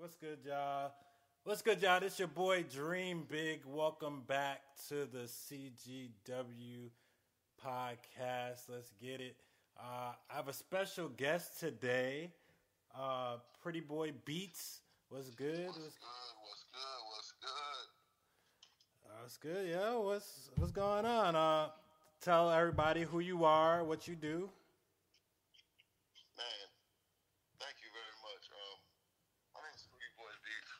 What's good, y'all? What's good, y'all? This your boy Dream Big. Welcome back to the CGW podcast. Let's get it. Uh, I have a special guest today. Uh, Pretty Boy Beats. What's good? What's good? What's good? What's good? Uh, what's good, yo? What's what's going on? Uh, tell everybody who you are, what you do. Man, thank you very much. Um, my name is Pretty Boy Beats,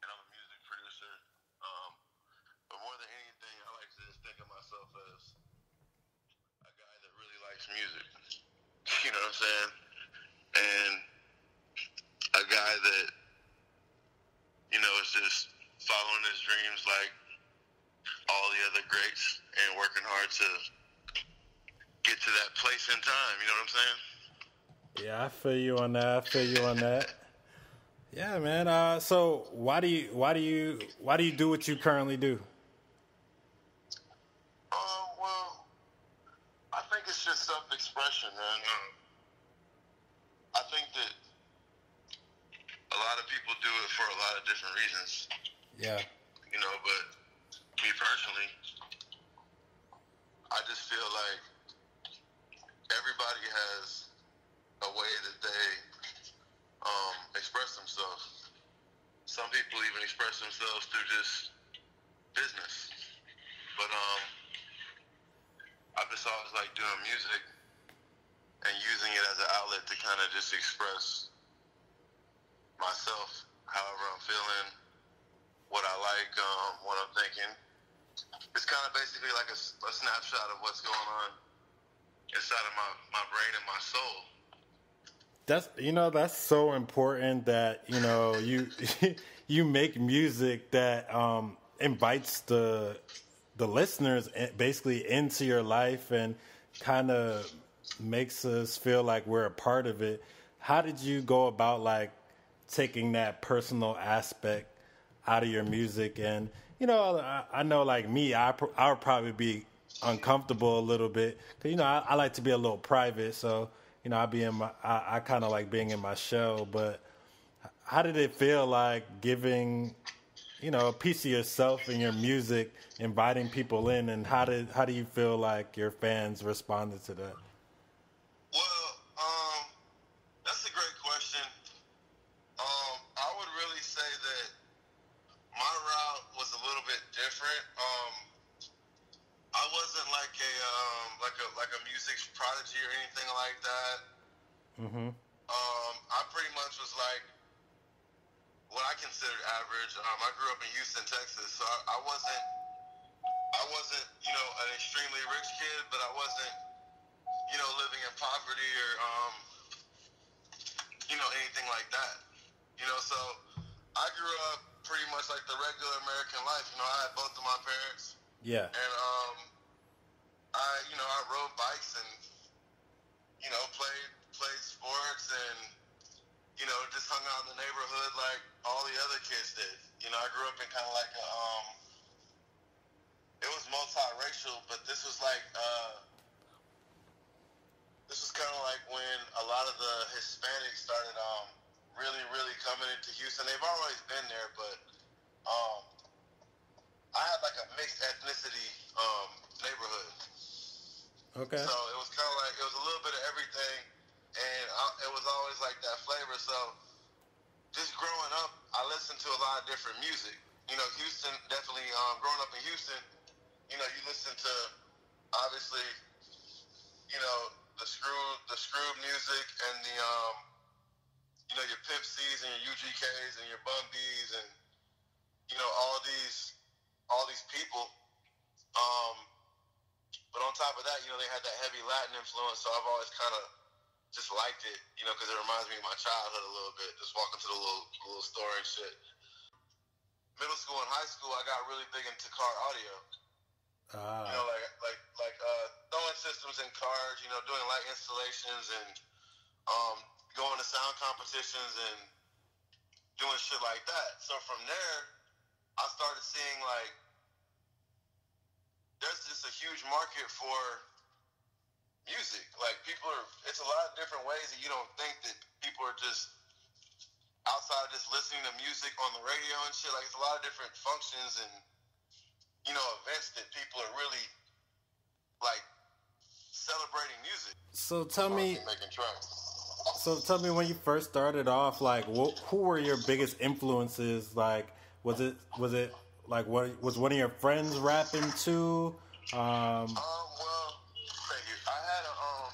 and I'm a music producer. Um, but more than anything, I like to just think of myself as a guy that really likes music. You know what I'm saying? And a guy that, you know, is just following his dreams like all the other greats and working hard to get to that place in time. You know what I'm saying? Yeah, I feel you on that. I feel you on that. Yeah, man. Uh, so why do you why do you why do you do what you currently do? Um, well, I think it's just self-expression, man. I think that a lot of people do it for a lot of different reasons, Yeah. you know. But me personally, I just feel like everybody has a way that they um, express themselves. Some people even express themselves through just business. But um, I've just always liked doing music and using it as an outlet to kind of just express myself, however I'm feeling, what I like, um, what I'm thinking. It's kind of basically like a snapshot of what's going on inside of my, my brain and my soul. That's you know that's so important that you know you you make music that um, invites the the listeners basically into your life and kind of makes us feel like we're a part of it. How did you go about like taking that personal aspect out of your music? And you know, I, I know like me, I I would probably be uncomfortable a little bit because you know I, I like to be a little private, so you know I be in my I, I kind of like being in my shell. But how did it feel like giving you know a piece of yourself in your music, inviting people in, and how did how do you feel like your fans responded to that? Well, um, that's a great question. Um, I would really say that my route was a little bit different. Um, I wasn't like a um, like a like a music prodigy or anything like that. Mm-hmm. Um, I pretty much was like what I considered average. Um, I grew up in Houston, Texas, so I, I wasn't I wasn't you know an extremely rich kid, but I wasn't you know living in poverty or um, you know anything like that. You know, so I grew up pretty much like the regular American life. You know, I had both of my parents, Yeah. and um, I you know I rode bikes and you know played played sports and you know just hung out in the neighborhood like all the other kids did. You know, I grew up in kind of like a um, it was multiracial, but this was like uh, this was kind of like when a lot of the Hispanics started um, really really coming into Houston. They've always been there, but um, I had like a mixed ethnicity um, neighborhood. Okay. So it was kind of like it was a little bit of everything, and I, it was always like that flavor. So just growing up, I listened to a lot different music. You know, Houston definitely. Um, growing up in Houston, you know, you listen to obviously, you know, the screw the screw music and the um, you know, your C's and your UGKs and your Bun B's and you know all these all these people. Um, but on top of that, you know, they had that heavy Latin influence, so I've always kind of just liked it, you know, because it reminds me of my childhood a little bit. Just walking to the little little store and shit. Middle school and high school, I got really big into car audio. Ah. You know, like like like uh, throwing systems in cars. You know, doing light installations and um, going to sound competitions and doing shit like that. So from there, I started seeing like there's just a huge market for music. Like people are, it's a lot of different ways that you don't think that people are just outside just listening to music on the radio and shit. Like it's a lot of different functions and you know events that people are really like celebrating music. So tell me, so tell me when you first started off, like wh- who were your biggest influences? Like was it was it like what was one of your friends rapping too? Um, Um, well, thank you. I had a um.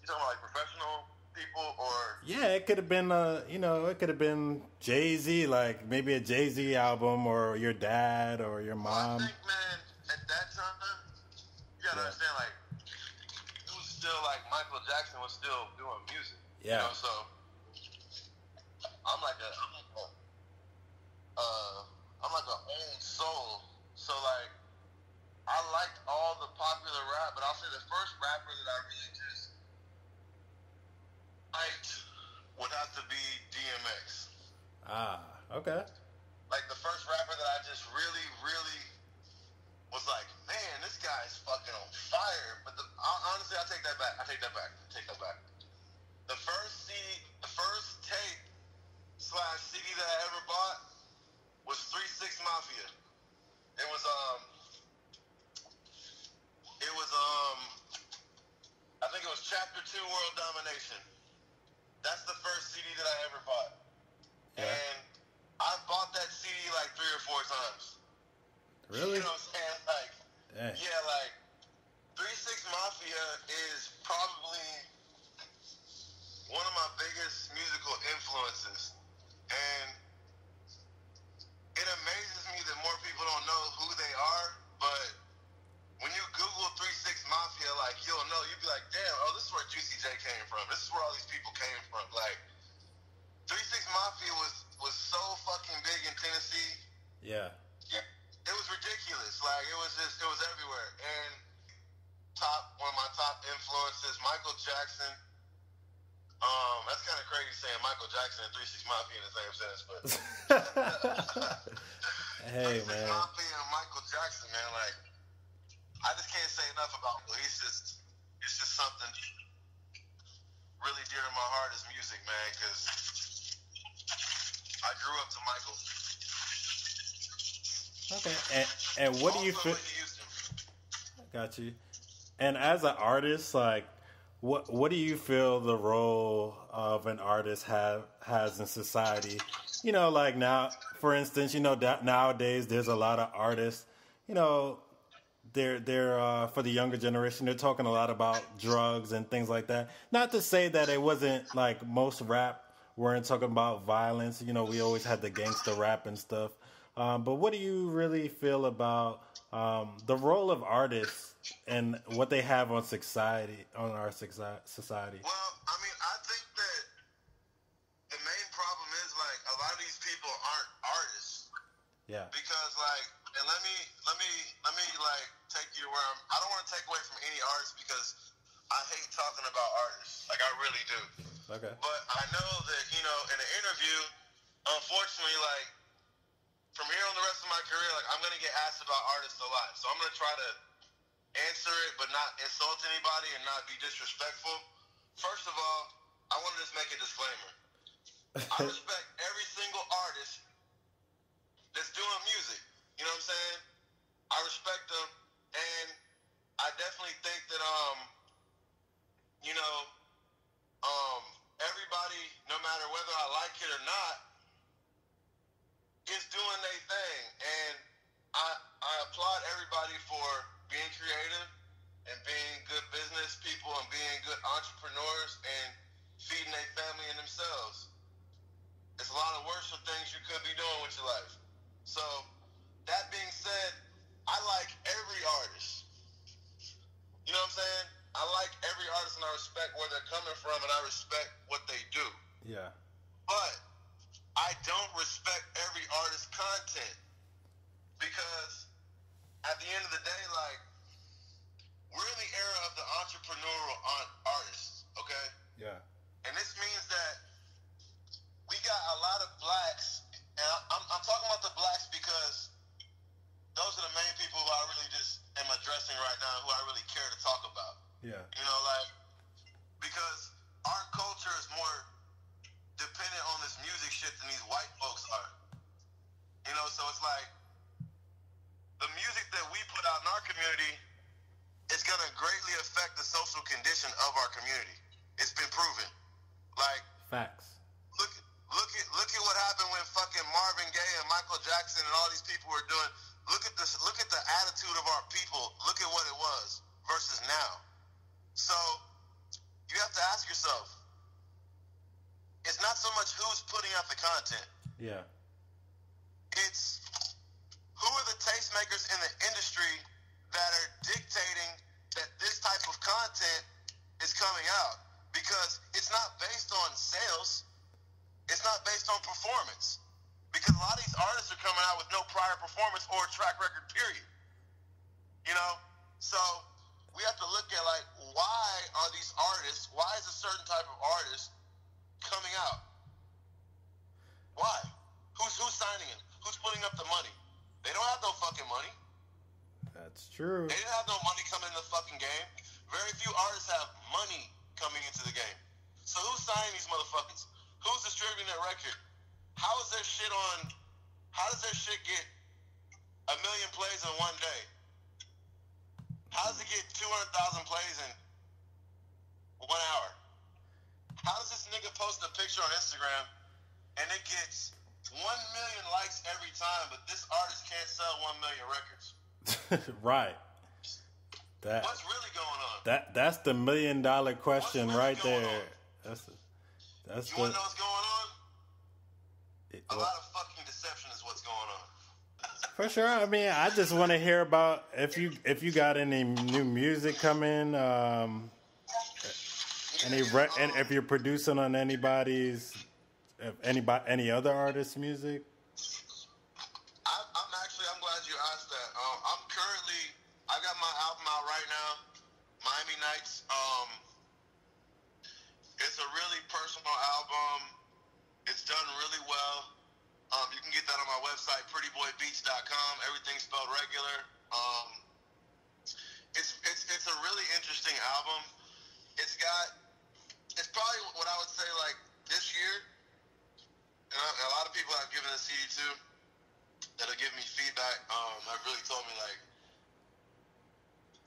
You talking about like professional people or? Yeah, it could have been uh you know it could have been Jay Z, like maybe a Jay Z album, or your dad, or your mom. I mom. think, man, at that time, you gotta Yeah. understand, like, it was still like Michael Jackson was still doing music. Yeah. You know, so I'm like a, I'm like a, uh, I'm like an old soul. So like, I liked all the popular rap, but I'll say the first rapper that I really just liked would have to be DMX. Ah, okay. like the first rapper that I just really, really was like, man, this guy's fucking on fire. But the, hon- honestly, I take that back. I take that back. I take that back. The first CD, the first tape slash CD that I ever bought was Three Six Mafia. It was um, it was um, I think it was Chapter Two World Domination. That's the first CD that I ever bought. Yeah. And I bought that CD like three or four times. Really? You know what I'm saying? Like, Dang. yeah, like, 3 6 Mafia is probably one of my biggest musical influences. And Six man. Michael Jackson, man, like I just can't say enough about him. He's just it's just something really dear to my heart is music, man, because I grew up to Michael. Okay. And and what do you feel? Got you. And as an artist, like, what what do you feel the role of an artist have has in society? You know, like now, for instance, you know nowadays there's a lot of artists. You know, they're they're uh, for the younger generation. They're talking a lot about drugs and things like that. Not to say that it wasn't like most rap weren't talking about violence. You know, we always had the gangster rap and stuff. Um, but what do you really feel about um, the role of artists and what they have on society on our society? Well, I mean, I think that the main problem is like a lot of these people aren't artists Yeah, because like, and let me let me let me like take you where I'm. I don't want to take away from any artist because I hate talking about artists. Like I really do. okay, But I know that you know in an interview, unfortunately, like from here on the rest of my career, like I'm gonna get asked about artists a lot. So I'm gonna try to answer it, but not insult anybody and not be disrespectful. First of all, I want to just make a disclaimer. I respect every single artist that's doing music. You know what I'm saying? I respect them, and I definitely think that um, you know, um, everybody, no matter whether I like it or not, is doing their thing, and I I applaud everybody for being creative and being good business people and being good entrepreneurs and feeding their family and themselves. It's a lot of worse for things you could be doing with your life. So, that being said, I like every artist. You know what I'm saying? I like every artist and I respect where they're coming from and I respect what they do. yeah, But I don't respect every artist's content because at the end of the day, like we're in the era of the entrepreneurial art- artists, okay? yeah, And this means that we got a lot of blacks, and I- I'm, I'm talking about the blacks because those are the main people who I really just am addressing right now, who I really care to talk about. yeah, You know, like because our culture is more dependent on this music shit than these white folks are. You know, so it's like the music that we put out in our community is going to greatly affect the social condition of our community. It's been proven. Like facts. Look, look at look at what happened when fucking Marvin Gaye and Michael Jackson and all these people were doing. Look at this. Look at the attitude of our people. Look at what it was versus now. So you have to ask yourself. It's not so much who's putting out the content. Yeah. It's who are the tastemakers in the industry that are dictating that this type of content is coming out because it's not based on sales. It's not based on performance. Because a lot of these artists are coming out with no prior performance or track record, period. You know? So we have to look at like why are these artists, why is a certain type of artist coming out? Why? Who's who's signing him? Who's putting up the money? They don't have no fucking money. That's true. They didn't have no money coming in the fucking game. Very few artists have money coming into the game. So who's signing these motherfuckers? Who's distributing their record? How is their shit on? How does their shit get a million plays in one day? How does it get two hundred thousand plays in one hour? How does this nigga post a picture on Instagram and it gets one million likes every time, but this artist can't sell one million records? right. That what's really going on? That that's the million dollar question really right there. On? That's the, that's you the. wanna know what's going on? It, a lot of fucking deception is what's going on. For sure. I mean, I just want to hear about if you if you got any new music coming, um, any re- and if you're producing on anybody's, anybody any other artist's music. Nights. Um, it's a really personal album. It's done really well. Um, you can get that on my website, prettyboybeats.com. Everything's spelled regular. Um, it's, it's, it's a really interesting album. It's got, it's probably what I would say like this year, and a lot of people I've given the CD to that'll give me feedback um, have really told me like,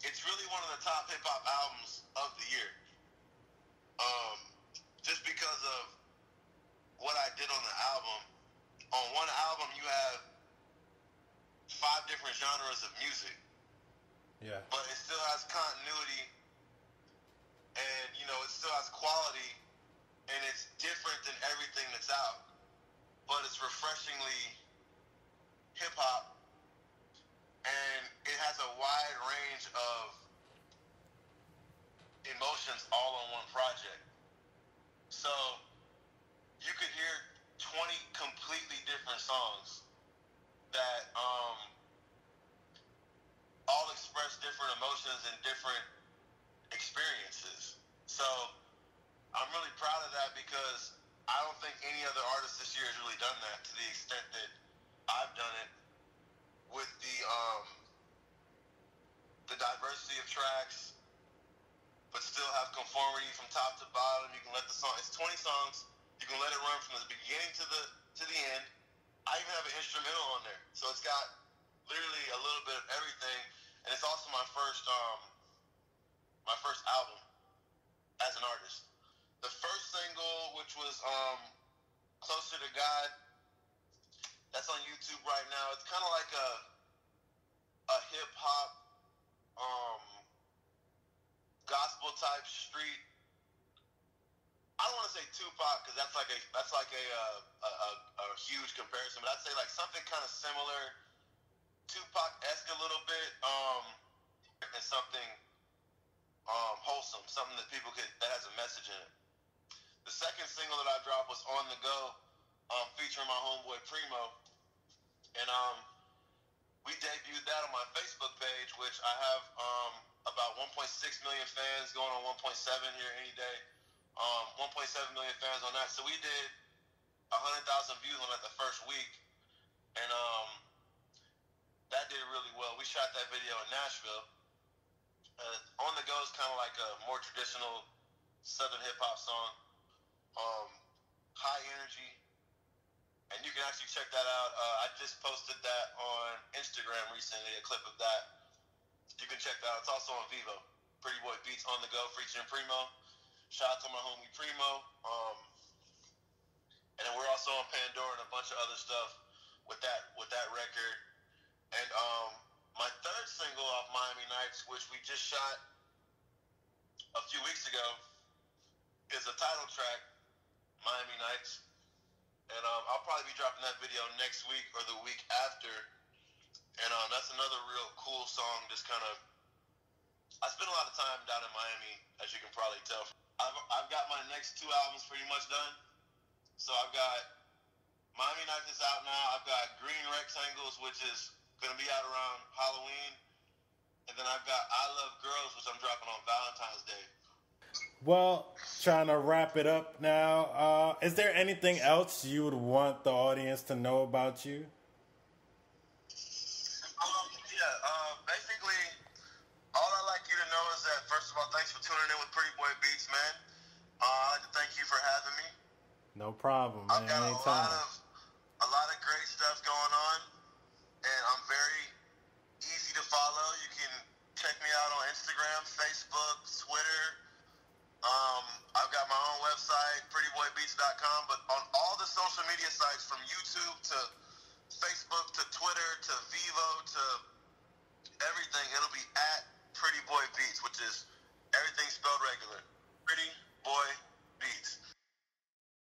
it's really one of the top hip hop albums of the year. Um, just because of what I did on the album. On one album, you have five different genres of music. Yeah. But it still has continuity, and you know, it still has quality, and it's different than everything that's out. But it's refreshingly hip hop and it has a wide range of emotions all on one project. So you could hear 20 completely different songs that um, all express different emotions and different experiences. So I'm really proud of that because I don't think any other artist this year has really done that to the extent that I've done it with the um, the diversity of tracks, but still have conformity from top to bottom. You can let the song. It's 20 songs. You can let it run from the beginning to the to the end. I even have an instrumental on there, so it's got literally a little bit of everything, and it's also my first um my first album as an artist. The first single, which was um closer to God, that's on YouTube right now. It's kind of like a a hip hop, um, gospel type street. I don't want to say Tupac because that's like a that's like a uh, a, a, a huge comparison, but I'd say like something kind of similar, Tupac esque a little bit, um, and something um, wholesome, something that people could that has a message in it. The second single that I dropped was On the Go, um, featuring my homeboy Primo and um, we debuted that on my Facebook page, which I have um, about 1.6 million fans, going on 1.7 here any day. Um, 1.7 million fans on that. So we did 100,000 views on that the first week, and um, that did really well. We shot that video in Nashville. Uh, on the go is kind of like a more traditional Southern hip hop song. Um, high energy, and you can actually check that out. Uh, I just posted that on Instagram recently, a clip of that. You can check that out. It's also on Vevo. Pretty Boy Beats on the go, featuring Primo. Shout out to my homie Primo. Um, and then we're also on Pandora and a bunch of other stuff with that with that record. And um, my third single off Miami Nights, which we just shot a few weeks ago, is a title track, Miami Nights. And um, I'll probably be dropping that video next week or the week after. And um, that's another real cool song. Just kind of, I spend a lot of time down in Miami, as you can probably tell. I've, I've got my next two albums pretty much done. So I've got Miami Nights is out now. I've got Green Rectangles, which is going to be out around Halloween. And then I've got I Love Girls, which I'm dropping on Valentine's Day. Well, trying to wrap it up now. Uh, is there anything else you would want the audience to know about you? thanks for tuning in with Pretty Boy Beats, man. Uh, I'd like to thank you for having me. No problem, man. I've got Anytime. a lot of a lot of great stuff going on, and I'm very easy to follow. You can check me out on Instagram, Facebook, Twitter. Um, I've got my own website, prettyboybeats.com, but on all the social media sites, from YouTube to Facebook to Twitter to Vevo to everything, it'll be at Pretty Boy Beats, which is